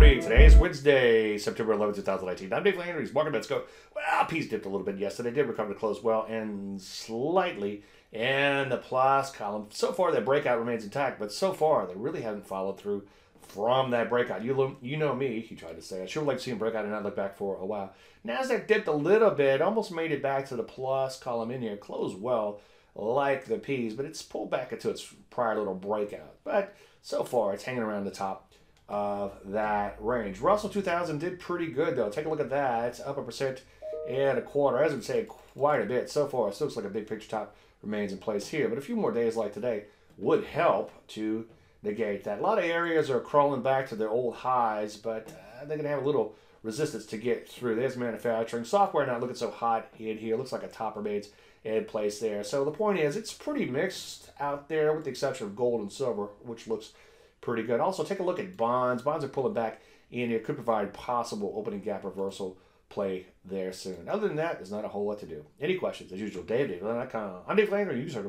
Today is Wednesday, September 11, 2019. I'm Dave Landry's Market Let's go. Well, Peace dipped a little bit yesterday. Did recover to close well and slightly. And the plus column, so far that breakout remains intact, but so far they really haven't followed through from that breakout. You you know me, he tried to say. I sure like to see him break out and not look back for a while. NASDAQ dipped a little bit, almost made it back to the plus column in here. Closed well, like the P's, but it's pulled back into its prior little breakout. But so far, it's hanging around the top of that range. Russell 2000 did pretty good though. Take a look at that. It's up a percent and a quarter. As I would say, quite a bit so far. It looks like a big picture top remains in place here, but a few more days like today would help to negate that. A lot of areas are crawling back to their old highs, but uh, they're going to have a little resistance to get through. There's manufacturing. Software not looking so hot in here. Looks like a top remains in place there. So the point is, it's pretty mixed out there with the exception of gold and silver, which looks pretty good. Also, take a look at bonds. Bonds are pulling back and it could provide possible opening gap reversal play there soon. Other than that, there's not a whole lot to do. Any questions? As usual, Dave, Dave, I'm Dave Landry. You started